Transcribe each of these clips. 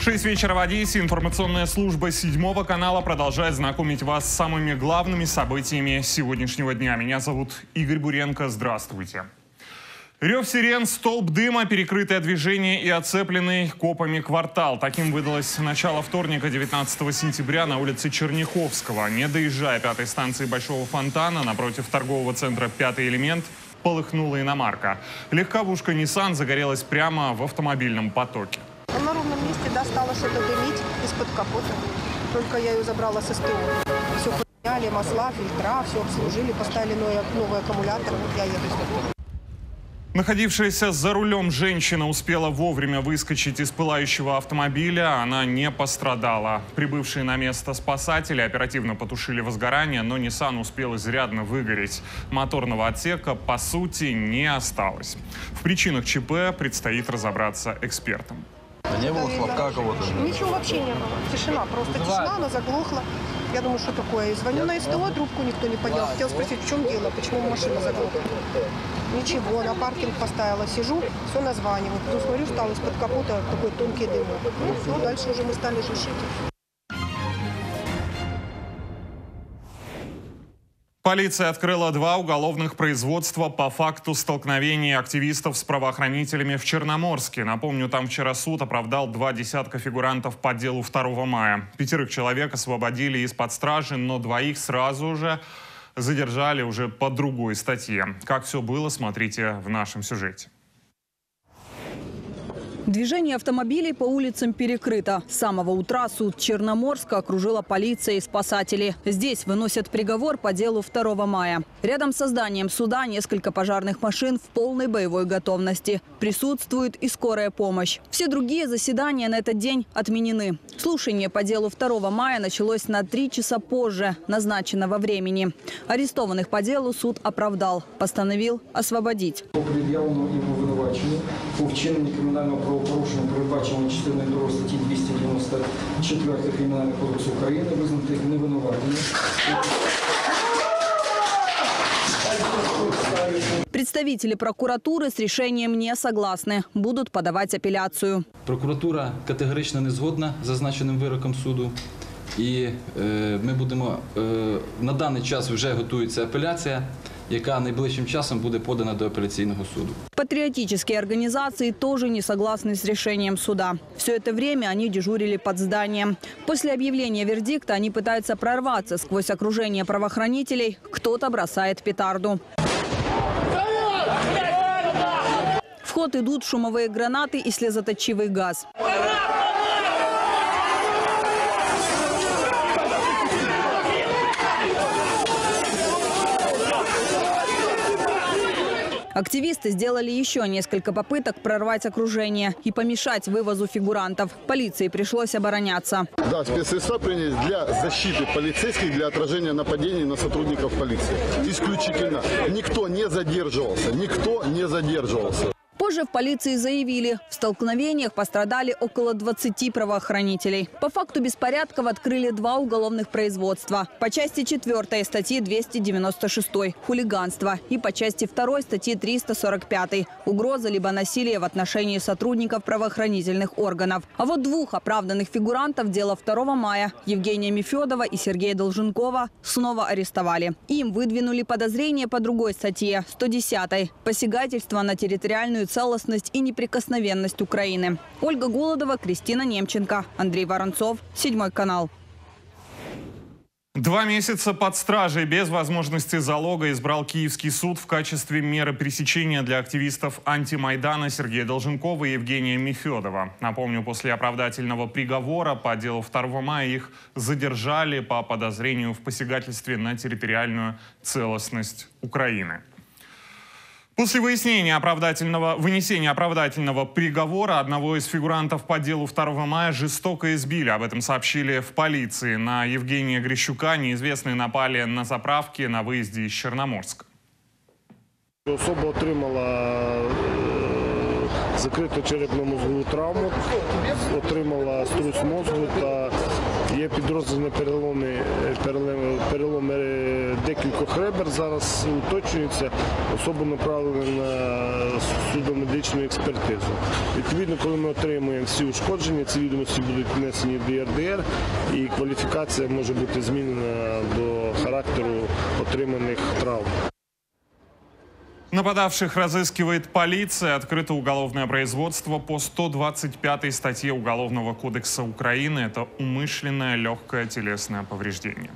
6 вечера в Одессе. Информационная служба седьмого канала продолжает знакомить вас с самыми главными событиями сегодняшнего дня. Меня зовут Игорь Буренко. Здравствуйте. Рев сирен, столб дыма, перекрытое движение и оцепленный копами квартал. Таким выдалось начало вторника, 19 сентября, на улице Черняховского. Не доезжая пятой станции Большого Фонтана, напротив торгового центра «Пятый элемент», полыхнула иномарка. Легковушка Nissan загорелась прямо в автомобильном потоке. Месте достала что-то дымить из-под капота. Только я ее забрала со СТО. Все поменяли, масла, фильтра, все обслужили, поставили новый, новый аккумулятор. Вот я еду. Находившаяся за рулем женщина успела вовремя выскочить из пылающего автомобиля. Она не пострадала. Прибывшие на место спасатели оперативно потушили возгорание, но Nissan успел изрядно выгореть. Моторного отсека, по сути, не осталось. В причинах ЧП предстоит разобраться экспертам. А не было хлопка кого-то? Ничего вообще не было. Тишина, просто тишина, она заглохла. Я думаю, что такое. И звоню на СТО, трубку никто не поднял. Хотел спросить, в чем дело, почему машина заглохла. Ничего, на паркинг поставила, сижу, все названиваю. Потом смотрю, стал из-под капота такой тонкий дымок. Ну, все, дальше уже мы стали жужжить. Полиция открыла два уголовных производства по факту столкновения активистов с правоохранителями в Черноморске. Напомню, там вчера суд оправдал два десятка фигурантов по делу 2 мая. Пятерых человек освободили из-под стражи, но двоих сразу же задержали уже по другой статье. Как все было, смотрите в нашем сюжете. Движение автомобилей по улицам перекрыто. С самого утра суд Черноморска окружила полиция и спасатели. Здесь выносят приговор по делу 2 мая. Рядом с зданием суда несколько пожарных машин в полной боевой готовности. Присутствует и скорая помощь. Все другие заседания на этот день отменены. Слушание по делу 2 мая началось на три часа позже назначенного времени. Арестованных по делу суд оправдал. Постановил освободить. По йому винуваченню у вчиненні кримінального правопорушення, передбаченого частиною 2 статті 294 Кримінального кодексу України, визнати невинуватими. Представители прокуратуры с решением не согласны. Будут подавать апелляцию. Прокуратура категорично не згодна з зазначеним вироком суду. І е, ми будемо е, на даний час вже готується апеляція, яка найближчим часом буде подана до апеляційного суду. Патриотические организации тоже не согласны с решением суда. Все это время они дежурили под зданием. После объявления вердикта они пытаются прорваться сквозь окружение правоохранителей. Кто-то бросает петарду. В ход идут шумовые гранаты и слезоточивый газ. Активисты сделали еще несколько попыток прорвать окружение и помешать вывозу фигурантов. Полиции пришлось обороняться. Да, спецсредства принялись для защиты полицейских, для отражения нападений на сотрудников полиции. Исключительно. Никто не задерживался. Никто не задерживался. Позже в полиции заявили, в столкновениях пострадали около 20 правоохранителей. По факту беспорядков открыли два уголовных производства. По части 4 статьи 296 – хулиганство и по части 2 статьи 345 – угроза либо насилие в отношении сотрудников правоохранительных органов. А вот двух оправданных фигурантов дела 2 мая – Евгения Мефедова и Сергея Долженкова – снова арестовали. Им выдвинули подозрение по другой статье – 110 – посягательство на территориальную целостность и неприкосновенность Украины. Ольга Голодова, Кристина Немченко, Андрей Воронцов, Седьмой канал. Два месяца под стражей без возможности залога избрал Киевский суд в качестве меры пресечения для активистов антимайдана Сергея Долженкова и Евгения Мефедова. Напомню, после оправдательного приговора по делу 2 мая их задержали по подозрению в посягательстве на территориальную целостность Украины. После выяснения оправдательного, вынесения оправдательного приговора одного из фигурантов по делу 2 мая жестоко избили. Об этом сообщили в полиции. На Евгения Грищука неизвестные напали на заправке на выезде из Черноморска. Особа отримала е, закриту черепно-мозгову травму, отримала струс мозку та Є підрозділені переломи, е, переломи, переломи е, декількох ребер. Зараз уточнюється. Особу направлено на судомедичну експертизу. Відповідно, коли ми отримуємо всі ушкодження, ці відомості будуть внесені в ЄРДР і кваліфікація може бути змінена до характеру отриманих травм. Нападавших разыскивает полиция. Открыто уголовное производство по 125 статье Уголовного кодекса Украины. Это умышленное легкое телесное повреждение.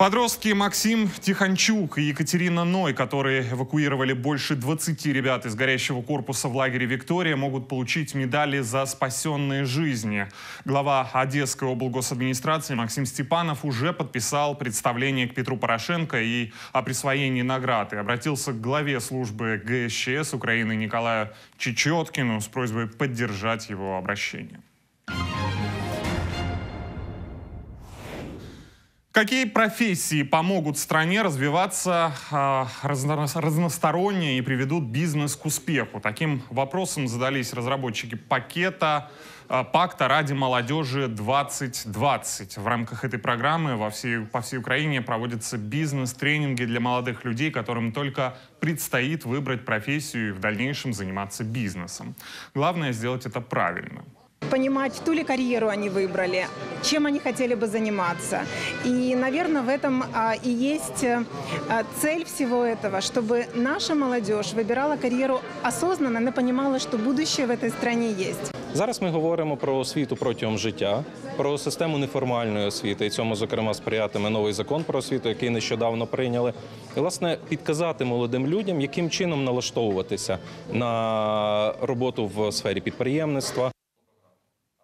Подростки Максим Тихончук и Екатерина Ной, которые эвакуировали больше 20 ребят из горящего корпуса в лагере «Виктория», могут получить медали за спасенные жизни. Глава Одесской облгосадминистрации Максим Степанов уже подписал представление к Петру Порошенко и о присвоении наград и обратился к главе службы ГСЧС Украины Николаю Чечеткину с просьбой поддержать его обращение. Какие профессии помогут стране развиваться э, разно- разносторонне и приведут бизнес к успеху? Таким вопросом задались разработчики пакета э, пакта ради молодежи 2020. В рамках этой программы во всей, по всей Украине проводятся бизнес-тренинги для молодых людей, которым только предстоит выбрать профессию и в дальнейшем заниматься бизнесом. Главное сделать это правильно. понимать, ту ли карьеру они выбрали, чем они хотели бы заниматься. И, наверное, в этом а, и есть э, а, цель всего этого, чтобы наша молодежь выбирала карьеру осознанно, она понимала, что будущее в этой стране есть. Зараз ми говоримо про освіту протягом життя, про систему неформальної освіти. І цьому, зокрема, сприятиме новий закон про освіту, який нещодавно прийняли. І, власне, підказати молодим людям, яким чином налаштовуватися на роботу в сфері підприємництва.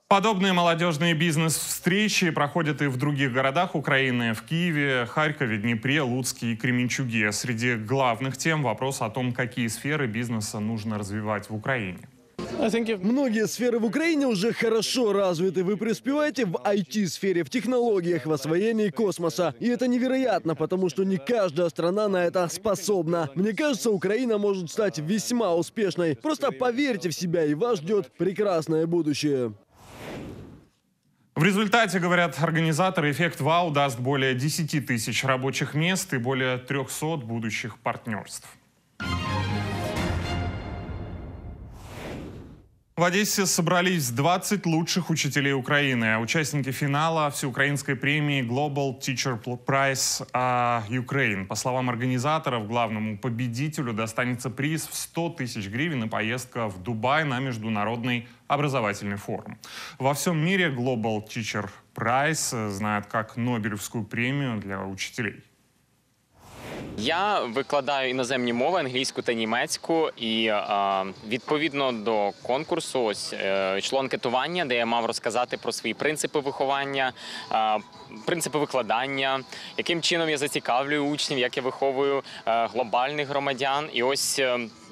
Подобные молодежные бизнес-встречи проходят и в других городах Украины, в Киеве, Харькове, Днепре, Луцке и Кременчуге. Среди главных тем вопрос о том, какие сферы бизнеса нужно развивать в Украине. Многие сферы в Украине уже хорошо развиты. Вы преуспеваете в IT-сфере, в технологиях, в освоении космоса. И это невероятно, потому что не каждая страна на это способна. Мне кажется, Украина может стать весьма успешной. Просто поверьте в себя, и вас ждет прекрасное будущее. В результате, говорят организаторы, эффект ВАУ даст более 10 тысяч рабочих мест и более 300 будущих партнерств. В Одессе собрались 20 лучших учителей Украины. Участники финала всеукраинской премии Global Teacher Prize а, Ukraine. По словам организаторов, главному победителю достанется приз в 100 тысяч гривен и поездка в Дубай на международный образовательный форум. Во всем мире Global Teacher Prize знают как Нобелевскую премию для учителей. Я викладаю іноземні мови англійську та німецьку, і е, відповідно до конкурсу, ось е, йшло анкетування, де я мав розказати про свої принципи виховання, е, принципи викладання, яким чином я зацікавлюю учнів, як я виховую глобальних громадян. І ось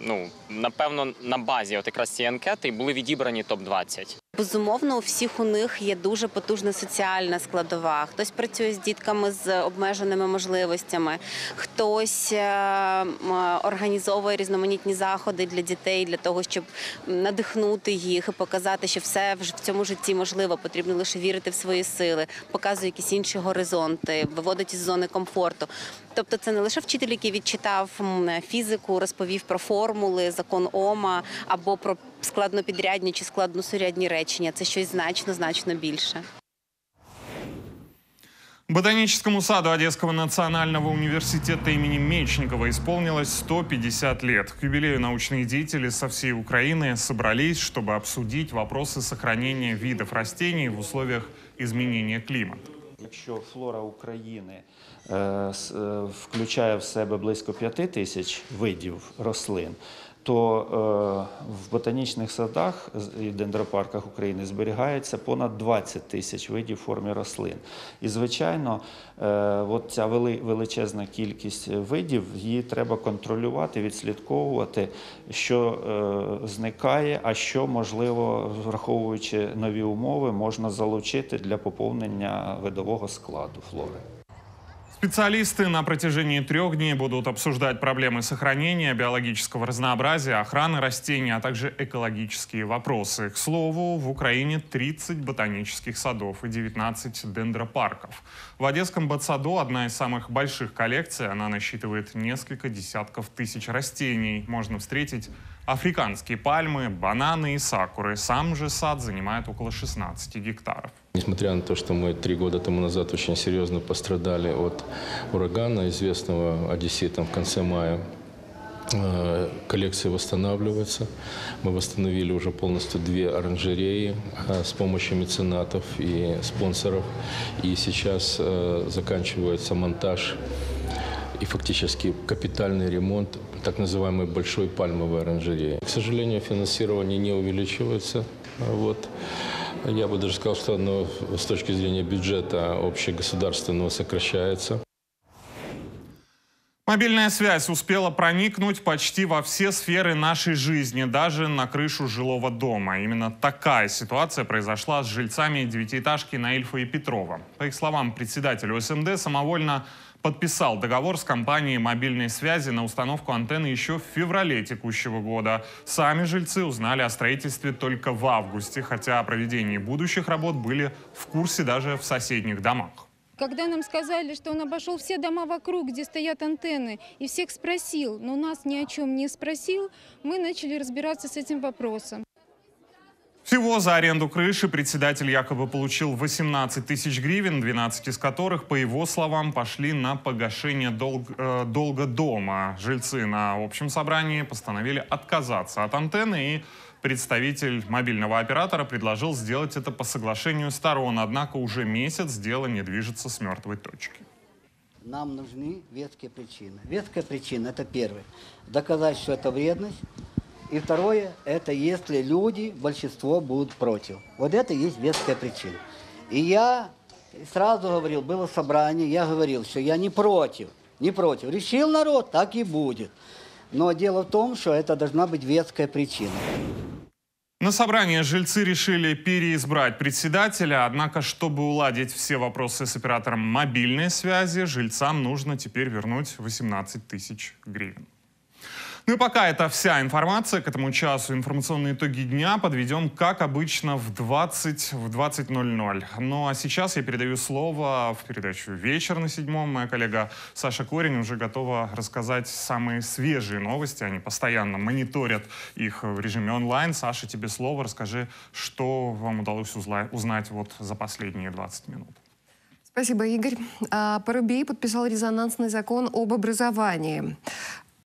ну напевно на базі от якраз цієї анкети були відібрані топ 20 Безумовно, у всіх у них є дуже потужна соціальна складова. Хтось працює з дітками з обмеженими можливостями, хтось е, організовує різноманітні заходи для дітей для того, щоб надихнути їх і показати, що все в в цьому житті можливо. Потрібно лише вірити в свої сили, показує якісь інші горизонти, виводить із зони комфорту. Тобто, це не лише вчитель, який відчитав фізику, розповів про формули, закон Ома або про складнопідрядні чи складносурядні речення. Це щось значно, значно більше. Ботаническому саду Одесского национального университета имени Мечникова исполнилось 150 лет. К юбилею научные деятели со всей Украины собрались, чтобы обсудить вопросы сохранения видов растений в условиях изменения климата. Якщо флора України е, с- е, включає в себе близько 5 тисяч видів рослин, то е, в ботанічних садах і дендропарках України зберігається понад 20 тисяч видів формі рослин. І, звичайно, е, от ця величезна кількість видів, її треба контролювати, відслідковувати, що е, зникає, а що, можливо, враховуючи нові умови, можна залучити для поповнення видового складу флори. Специалисты на протяжении трех дней будут обсуждать проблемы сохранения биологического разнообразия, охраны растений, а также экологические вопросы. К слову, в Украине 30 ботанических садов и 19 дендропарков. В Одесском ботсаду одна из самых больших коллекций. Она насчитывает несколько десятков тысяч растений. Можно встретить африканские пальмы, бананы и сакуры. Сам же сад занимает около 16 гектаров. Несмотря на то, что мы три года тому назад очень серьезно пострадали от урагана, известного одесситам в конце мая, э, коллекция восстанавливается. Мы восстановили уже полностью две оранжереи э, с помощью меценатов и спонсоров. И сейчас э, заканчивается монтаж и фактически капитальный ремонт так называемой большой пальмовой оранжереи. К сожалению, финансирование не увеличивается. Вот. Я бы даже сказал, что оно с точки зрения бюджета общегосударственного сокращается. Мобильная связь успела проникнуть почти во все сферы нашей жизни, даже на крышу жилого дома. Именно такая ситуация произошла с жильцами девятиэтажки на Ильфа и Петрова. По их словам, председатель СМД самовольно подписал договор с компанией мобильной связи на установку антенны еще в феврале текущего года. Сами жильцы узнали о строительстве только в августе, хотя о проведении будущих работ были в курсе даже в соседних домах. Когда нам сказали, что он обошел все дома вокруг, где стоят антенны, и всех спросил, но нас ни о чем не спросил, мы начали разбираться с этим вопросом. Всего за аренду крыши председатель якобы получил 18 тысяч гривен, 12 из которых, по его словам, пошли на погашение долг, э, долга дома. Жильцы на общем собрании постановили отказаться от антенны, и представитель мобильного оператора предложил сделать это по соглашению сторон. Однако уже месяц дело не движется с мертвой точки. Нам нужны веские причины. Веская причина – это первое. Доказать, что это вредность, и второе, это если люди, большинство будут против. Вот это и есть веская причина. И я сразу говорил, было собрание, я говорил, что я не против, не против. Решил народ, так и будет. Но дело в том, что это должна быть веская причина. На собрании жильцы решили переизбрать председателя, однако, чтобы уладить все вопросы с оператором мобильной связи, жильцам нужно теперь вернуть 18 тысяч гривен. Ну и пока это вся информация. К этому часу информационные итоги дня подведем, как обычно, в 20 в 20.00. Ну а сейчас я передаю слово в передачу «Вечер на седьмом». Моя коллега Саша Корень уже готова рассказать самые свежие новости. Они постоянно мониторят их в режиме онлайн. Саша, тебе слово. Расскажи, что вам удалось узнать вот за последние 20 минут. Спасибо, Игорь. А, Парубей подписал резонансный закон об образовании.